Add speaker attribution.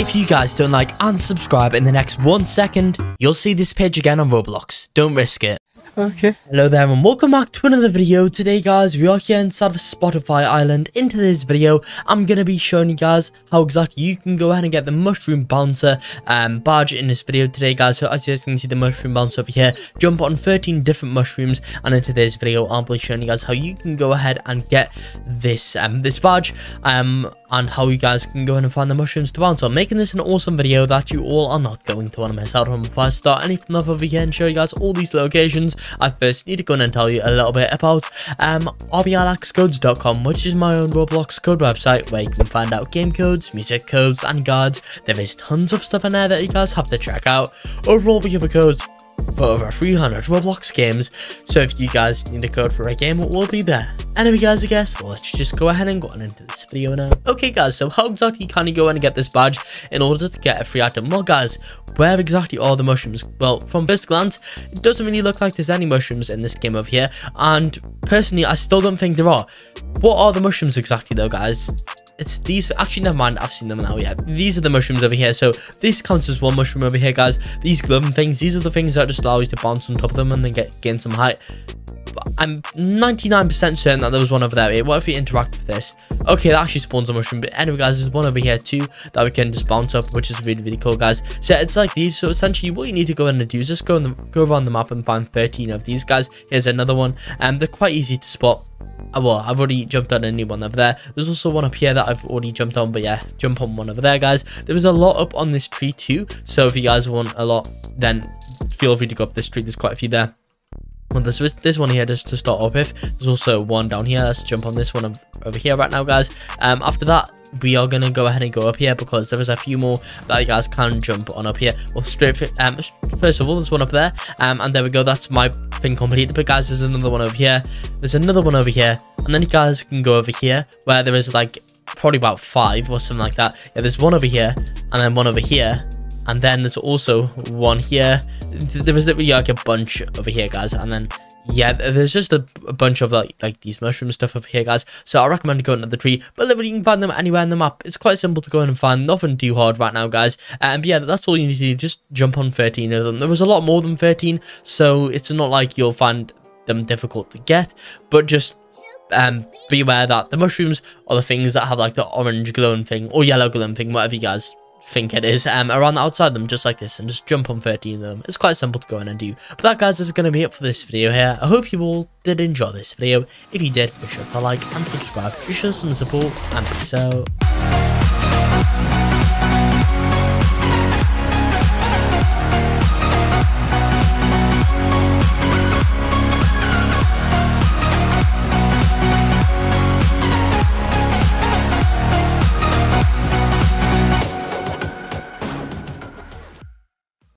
Speaker 1: If you guys don't like and subscribe in the next one second, you'll see this page again on Roblox. Don't risk it.
Speaker 2: Okay.
Speaker 1: Hello there and welcome back to another video. Today guys, we are here inside of Spotify Island. Into this video, I'm going to be showing you guys how exactly you can go ahead and get the Mushroom Bouncer um, badge in this video today guys. So as you guys can see the Mushroom Bouncer over here, jump on 13 different mushrooms and in today's video, I'll be showing you guys how you can go ahead and get this um, this badge um, and how you guys can go ahead and find the mushrooms to bounce on. Making this an awesome video that you all are not going to want to miss out on. Before I start anything off over here and show you guys all these locations, I first need to go and tell you a little bit about um, rblxcodes.com, which is my own Roblox code website where you can find out game codes, music codes, and guides. There is tons of stuff in there that you guys have to check out. Overall, we have a code for over 300 Roblox games, so if you guys need a code for a game, it will be there. Anyway guys, I guess, let's just go ahead and go on into this video now. Okay guys, so how exactly can you go and get this badge in order to get a free item? Well guys, where exactly are the mushrooms? Well, from first glance, it doesn't really look like there's any mushrooms in this game over here, and personally, I still don't think there are. What are the mushrooms exactly though, guys? It's these actually never mind i've seen them now yeah these are the mushrooms over here so this counts as one mushroom over here guys these glowing things these are the things that just allow you to bounce on top of them and then get gain some height I'm 99% certain that there was one over there. What if we interact with this? Okay, that actually spawns a mushroom. But anyway, guys, there's one over here too that we can just bounce up, which is really, really cool, guys. So it's like these. So essentially, what you need to go in and do is just go the, go around the map and find 13 of these guys. Here's another one. And um, they're quite easy to spot. Uh, well, I've already jumped on a new one over there. There's also one up here that I've already jumped on, but yeah, jump on one over there, guys. There was a lot up on this tree too, so if you guys want a lot, then feel free to go up this tree. There's quite a few there. Well, there's this one here just to start off with. There's also one down here. Let's jump on this one over here right now, guys. Um, after that, we are to go ahead and go up here because there is a few more that you guys can jump on up here. Well, straight um, first of all, there's one up there. Um, and there we go. That's my completed. But guys, there's another one over here. There's another one over here. And then you guys can go over here where there is like probably about five or something like that. Yeah, there's one over here and then one over here and then there's also one here there was literally like a bunch over here guys and then yeah there's just a, a, bunch of like like these mushroom stuff up here guys. So i recommend going to the tree but literally you can find them anywhere in the map. It's quite simple to go in and find nothing too hard right now guys. And yeah that's all you need to do. Just jump on 13 of them. There was a lot more than 13 so it's not like you'll find them difficult to get but just um beware that the mushrooms are the things that have like the orange glowing thing or yellow glowing thing whatever you guys think it is um, around the outside them just like this and just jump on 13 of them. It's quite simple to go in and do. But that guys is going to be it for this video here. I hope you all did enjoy this video. If you did, be sure to like and subscribe to show some support and peace out.